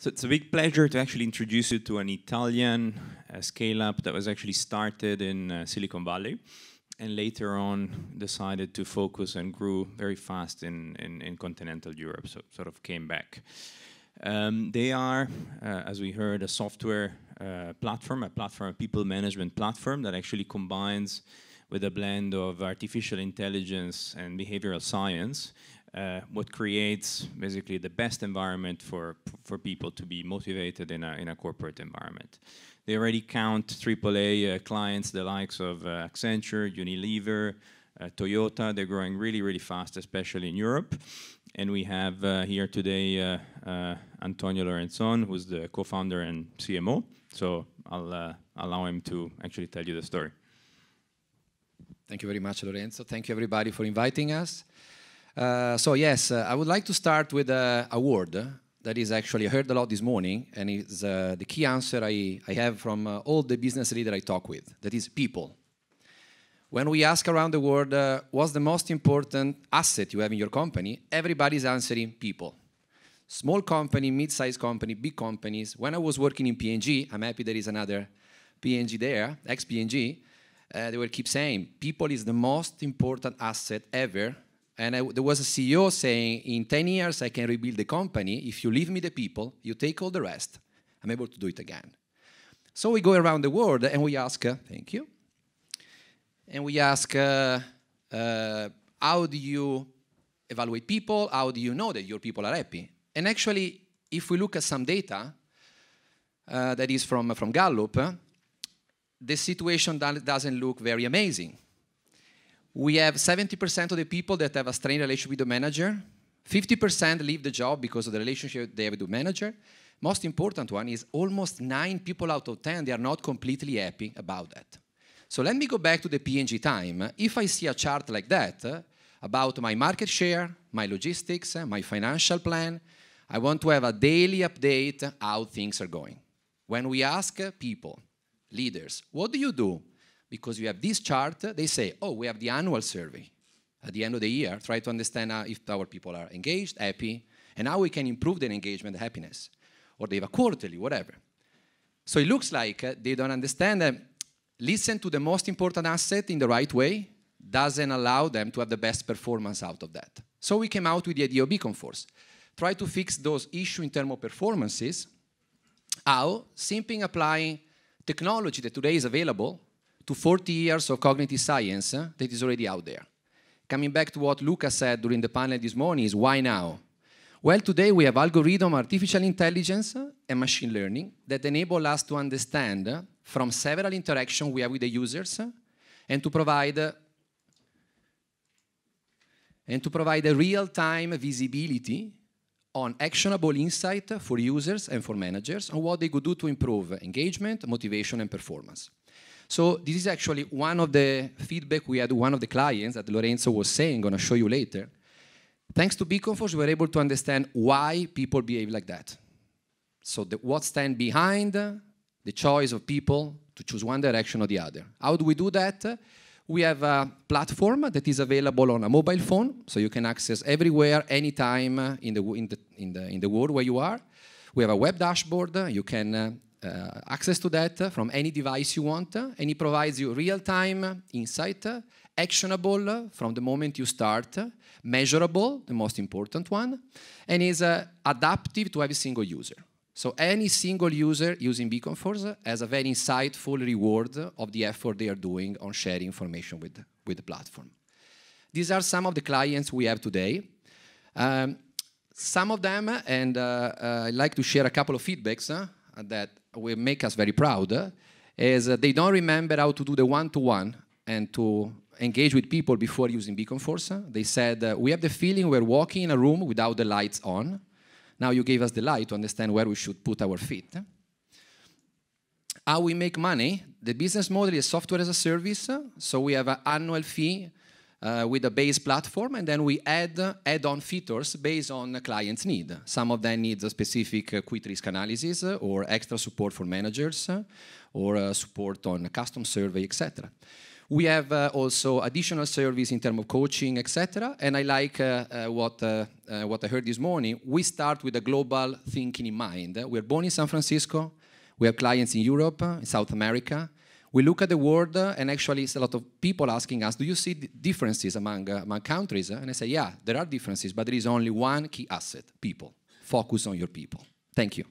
So it's a big pleasure to actually introduce you to an Italian uh, scale-up that was actually started in uh, Silicon Valley and later on decided to focus and grew very fast in, in, in continental Europe, so sort of came back. Um, they are, uh, as we heard, a software uh, platform, a platform, a people management platform that actually combines with a blend of artificial intelligence and behavioral science uh, what creates basically the best environment for, for people to be motivated in a, in a corporate environment. They already count AAA uh, clients, the likes of uh, Accenture, Unilever, uh, Toyota. They're growing really, really fast, especially in Europe. And we have uh, here today uh, Antonio Lorenzon, who's the co-founder and CMO. So I'll allow him to actually tell you the story. Thank you very much, Lorenzo. Thank you, everybody, for inviting us. Uh, so yes, uh, I would like to start with a, word that is actually I heard a lot this morning, and is uh, the key answer I, I have from uh, all the business leaders I talk with. That is people. When we ask around the world, uh, what's the most important asset you have in your company, everybody's answering people. Small company, mid-sized company, big companies. When I was working in P&G, I'm happy there is another P&G there, ex-P&G, uh, they will keep saying, people is the most important asset ever and I, there was a CEO saying, in 10 years, I can rebuild the company. If you leave me the people, you take all the rest, I'm able to do it again. So we go around the world and we ask, uh, thank you. And we ask, uh, uh, how do you evaluate people? How do you know that your people are happy? And actually, if we look at some data uh, that is from, from Gallup, uh, the situation doesn't look very amazing we have 70% of the people that have a strained relationship with the manager. 50% leave the job because of the relationship they have with the manager. Most important one is almost nine people out of 10, they are not completely happy about that. So let me go back to the P&G time. If I see a chart like that uh, about my market share, my logistics, uh, my financial plan, I want to have a daily update how things are going. When we ask people, leaders, what do you do because you have this chart, they say, oh, we have the annual survey at the end of the year, try to understand uh, if our people are engaged, happy, and how we can improve their engagement and happiness. Or they have a quarterly, whatever. So it looks like uh, they don't understand that listen to the most important asset in the right way doesn't allow them to have the best performance out of that. So we came out with the idea of Beaconforce. Try to fix those issues in terms of performances. How? Simply applying technology that today is available to 40 years of cognitive science uh, that is already out there. Coming back to what Luca said during the panel this morning is why now? Well, today we have algorithm, artificial intelligence, and machine learning that enable us to understand from several interactions we have with the users and to provide and to provide a real-time visibility on actionable insight for users and for managers on what they could do to improve engagement, motivation, and performance. So this is actually one of the feedback we had one of the clients that Lorenzo was saying, gonna show you later. Thanks to Beaconforce, we were able to understand why people behave like that. So the, what stand behind the choice of people to choose one direction or the other. How do we do that? We have a platform that is available on a mobile phone, so you can access everywhere, anytime in the, in the, in the, in the world where you are. We have a web dashboard. You can uh, access to that from any device you want, and it provides you real-time insight, actionable from the moment you start, measurable, the most important one, and is uh, adaptive to every single user. So any single user using Beaconforce has a very insightful reward of the effort they are doing on sharing information with, with the platform. These are some of the clients we have today. Um, some of them, and uh, uh, I'd like to share a couple of feedbacks uh, that will make us very proud is they don't remember how to do the one-to-one and to engage with people before using Beaconforce. They said, we have the feeling we're walking in a room without the lights on. Now you gave us the light to understand where we should put our feet. How we make money, the business model is software as a service. So we have an annual fee uh, with a base platform, and then we add add-on features based on the client's need. Some of them need a specific uh, quit risk analysis uh, or extra support for managers uh, or uh, support on custom survey, etc. We have uh, also additional service in terms of coaching, etc. And I like uh, uh, what, what I heard this morning. We start with a global thinking in mind. We're born in San Francisco. We have clients in Europe, in South America. We look at the world, uh, and actually, it's a lot of people asking us, "Do you see differences among among countries?" And I say, "Yeah, there are differences, but there is only one key asset: people. Focus on your people." Thank you.